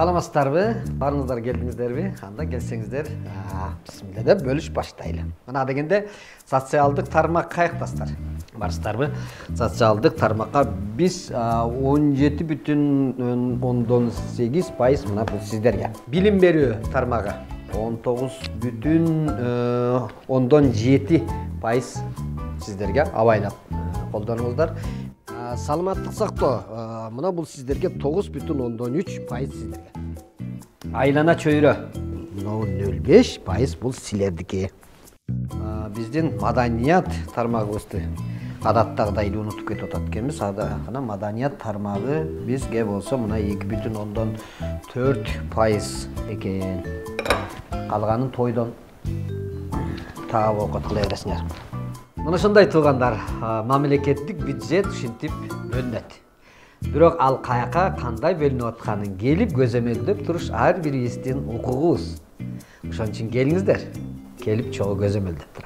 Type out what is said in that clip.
саламатсыздарбы баарыңыздар келдиңиздерби анда келсеңиздер бисмилля деп бөлүш баштайлы мына дегенде социалдык тармак каяктасыздар барсыздарбы социалдык тармакка биз он жети бүтүн ондон сегиз пайыз мына бул сиздерге билим берүү тармагы он тогуз бүтүн ондон жети пайыз сиздерге абайлап колдонуңуздар саламаттык сактоо. Мына бул сиздерге тогуз бүтүн ондон үч пайыз сиздерге. Айлана чөйрө. Мынау нөл беш пайыз бул силердики. Биздин маданият тармагыбызды адаттагыдай эле унутуп кетип атат экенбиз. Анан маданият тармагы бизге болсо мына эки бүтүн ондон төрт пайыз экен. Калганын тойдон. Таап оокат кыла бересиңер. Мына ушундай туугандар мамлекеттик бюджет ушинтип бөлүнөт бирок ал каяка кандай бөлүнүп атканын келип көзөмөлдөп туруш ар бирибиздин укугубуз ошон үчүн келиңиздер келип чогуу көзөмөлдөп